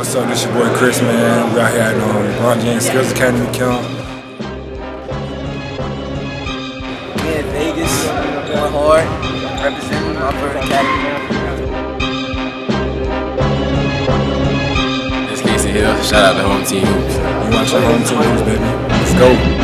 What's up? This your boy Chris, man. We out here at um, LeBron James Skills Academy camp. Me in Vegas, going hard, representing Montverde Academy. It's Kasey Hill. Shout out to home team. You watch your home teams, baby. Let's go.